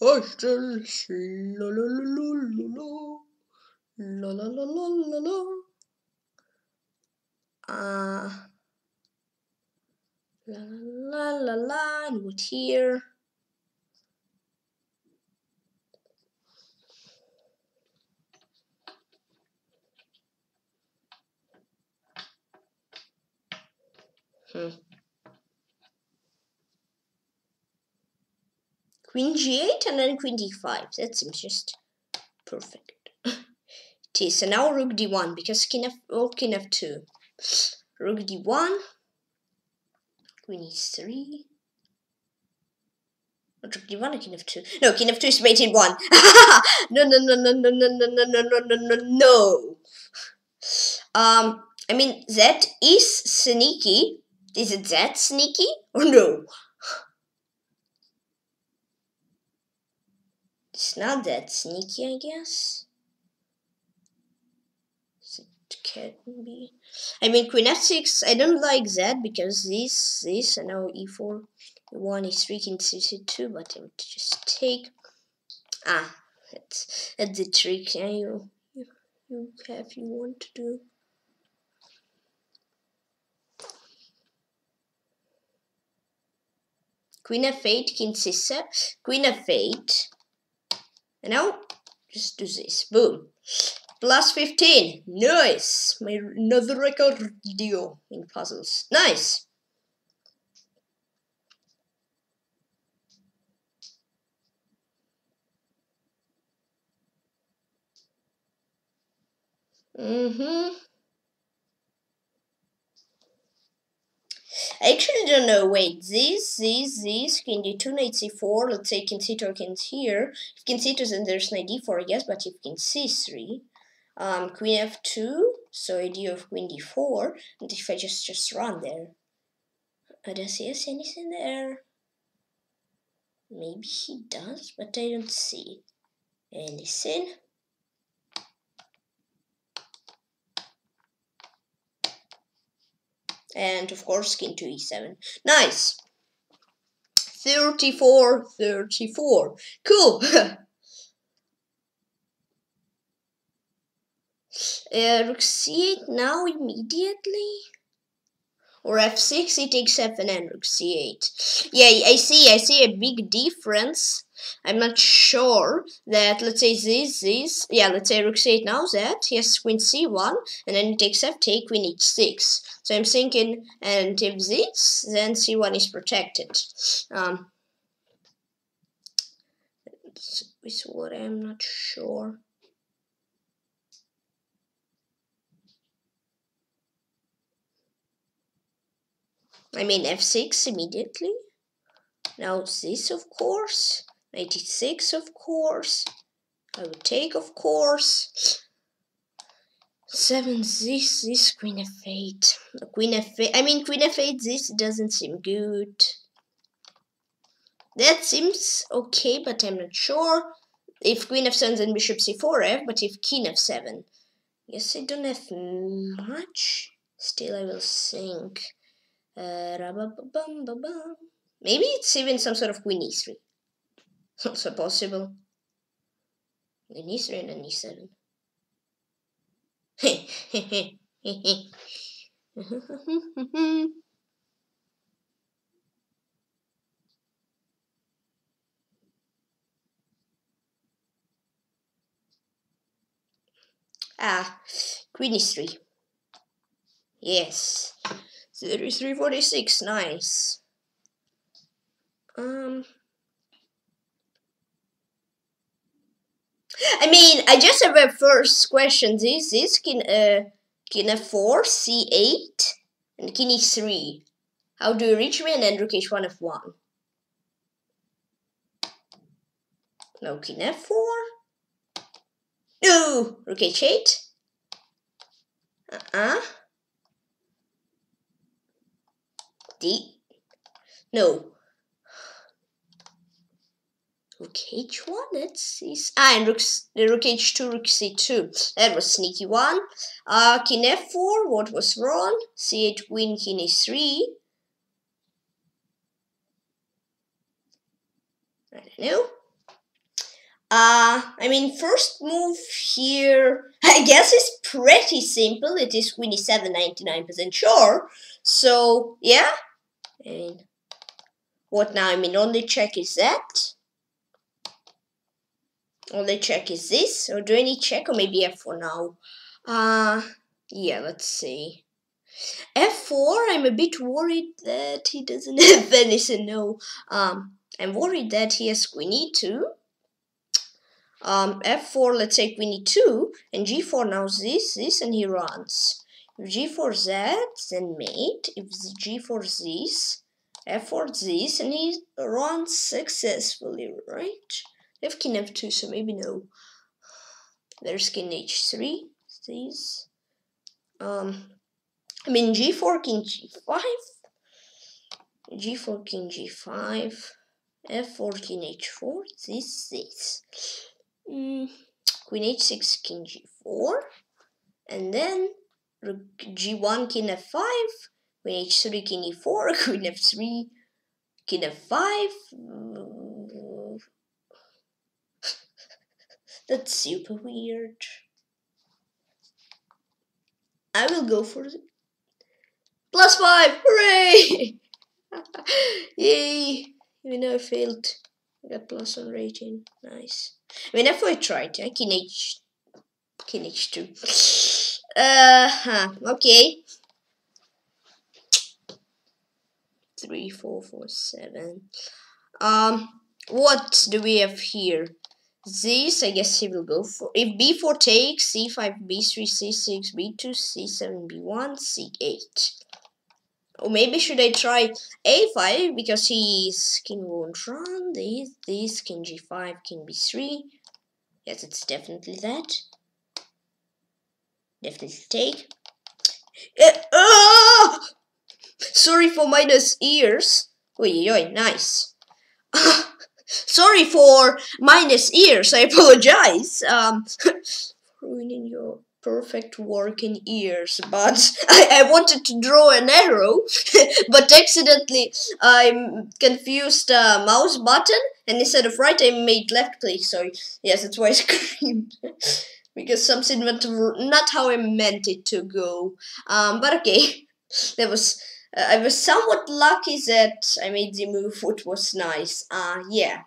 oysters. La la la la la la la la la la la la. Uh, la la la la la. And what here? Hmm. Queen g8 and then queen d5. That seems just perfect. it is. So now rook d1 because king f old king f2. Rook d1. Queen e3. Rook d1 or king f2? No, king f2 is mated 1. no, no, no, no, no, no, no, no, no, no, no, no, no. Um, I mean, that is sneaky is it that sneaky or no? It's not that sneaky, I guess. It can be. I mean, queen f6, I don't like that because this, this, and now e4, e1, is three, king c2, but I would just take. Ah, that's, that's the trick yeah, you, you, you have, you want to do. Queen f8, king c7, queen f8. And now, just do this. Boom. Plus 15. Nice. My another record deal in puzzles. Nice. Mm-hmm. I actually don't know. Wait, this, this, this, king d2, knight c4. Let's say king c2 king here. If king c2, then there's knight d4, I guess. But if king c3, um, queen f2. So idea of queen d4. And if I just just run there, I don't see anything there. Maybe he does, but I don't see anything. And of course king to e7 nice. 34 34 cool. Uh, rook c8 now immediately or f6 he takes f7 and rook c8 yeah i see i see a big difference I'm not sure that, let's say this, this, yeah, let's say rook c8 now that, he has queen c1, and then he takes f, take queen h6. So I'm thinking, and if this, then c1 is protected. Um, is what I'm not sure. I mean f6 immediately. Now this, of course. 96, of course. I would take, of course. 7, this, this, queen f8. Queen f8, I mean, queen f8, this doesn't seem good. That seems okay, but I'm not sure. If queen f7, then bishop c4, f, but if king f7. Yes, I don't have much. Still, I will think. Uh, Maybe it's even some sort of queen e3. so possible. Queen e3 and e7. ah, queen is 3. Yes. 33, 46, nice. Um... I mean, I just have a first question. This is king, uh, king f4, c8, and king e3. How do you reach me? And then rook h1, f1. No, king f4. No, rook h8. Uh-uh. D. No, Rook h1, let's see. Ah, and rook, rook h2, rook c2. That was sneaky one. Uh, king f4, what was wrong? c8, queen, king e3. I don't know. Uh, I mean, first move here, I guess is pretty simple. It is queen e7, 99% sure. So, yeah. Mean, what now? I mean, only check is that. Only check is this. Or do any check or maybe f4 now? Uh, yeah, let's see. f4, I'm a bit worried that he doesn't have venison, no. Um, I'm worried that he has queen e2 um, f4, let's say queen e2, and g4 now this, this, and he runs. If g4 that, then mate. If g4 this, f4 this, and he runs successfully, right? Have king f2, so maybe no. There's king h3, these. Um, I mean g4, king g5, g4, king g5, f4, king h4, this, this mm, queen h6, king g4, and then g1, king f5, queen h3, king e4, queen f3, king f5. That's super weird. I will go for the plus five. Hooray! Yay! Even though I failed, I got plus on rating. Nice. Whenever I tried, I can H, can H2. Uh huh. Okay. Three, four, four, seven. Um, what do we have here? This, I guess he will go for. If b4 takes, c5, b3, c6, b2, c7, b1, c8. Or maybe should I try a5 because his king won't run. This, this, king g5, king b3. Yes, it's definitely that. Definitely take. Uh, uh, sorry for minus ears. Oi, oi, nice. sorry for minus ears. I apologize. Um, ruining your perfect working ears, but I, I wanted to draw an arrow, but accidentally I confused the mouse button, and instead of right I made left click, so yes, that's why I screamed. Because something went not how I meant it to go. Um, but okay, that was, uh, I was somewhat lucky that I made the move, which was nice. Uh, yeah.